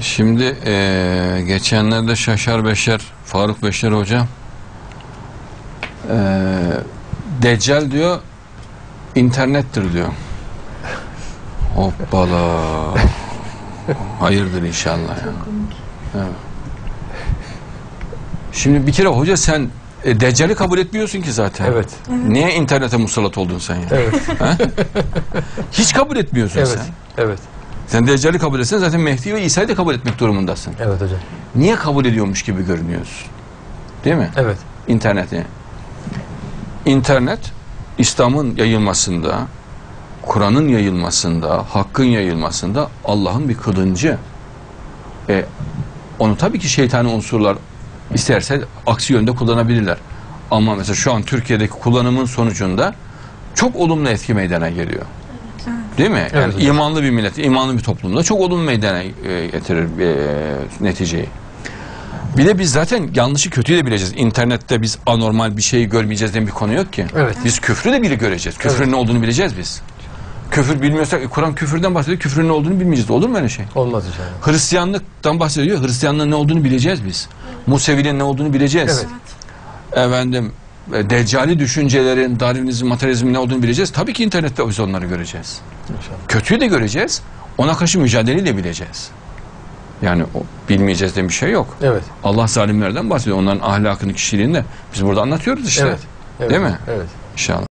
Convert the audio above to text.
Şimdi eee, geçenlerde Şaşar Beşer, Faruk Beşer Hoca eee, Deccal diyor internettir diyor. Hoppala. Hayırdır inşallah ya. Evet. Şimdi bir kere hoca sen e, Deccal'i kabul etmiyorsun ki zaten. Evet. Niye internete musallat oldun sen ya? Evet. Hiç kabul etmiyorsun evet. sen. Evet. Sen Deccal'i kabul etsen zaten Mehdi ve İsa'yı da kabul etmek durumundasın. Evet hocam. Niye kabul ediyormuş gibi görünüyorsun? Değil mi? Evet. İnterneti. İnternet İslam'ın yayılmasında, Kur'an'ın yayılmasında, hakkın yayılmasında Allah'ın bir kılıncı. E, onu tabii ki şeytani unsurlar isterse aksi yönde kullanabilirler. Ama mesela şu an Türkiye'deki kullanımın sonucunda çok olumlu etki meydana geliyor. Değil mi? Yani hocam. imanlı bir millet, imanlı bir toplumda çok olumlu meydana e, getirir e, neticeyi. Bir de biz zaten yanlışı kötüyü de bileceğiz. İnternette biz anormal bir şeyi görmeyeceğiz diye bir konu yok ki. Evet. Biz küfrü de biri göreceğiz. Küfrün Evet. ne olduğunu bileceğiz biz. Küfür bilmiyorsak, e, Kur'an küfürden bahsediyor, küfrün ne olduğunu bilmeyeceğiz. Olur mu öyle şey? Olmaz inşallah. Hristiyanlıktan bahsediyor, Hristiyanlığın ne olduğunu bileceğiz biz. Musevinin ne olduğunu bileceğiz. Evet. Efendim, Deccali düşüncelerin, Darwinizm, materyalizmin ne olduğunu bileceğiz. Tabii ki internette biz onları göreceğiz. İnşallah. Kötüyü de göreceğiz. Ona karşı mücadeleyi de bileceğiz. Yani o, bilmeyeceğiz diye bir şey yok. Evet. Allah zalimlerden bahsediyor. Onların ahlakını, kişiliğini de biz burada anlatıyoruz işte. Evet. evet. Değil mi? Evet. İnşallah.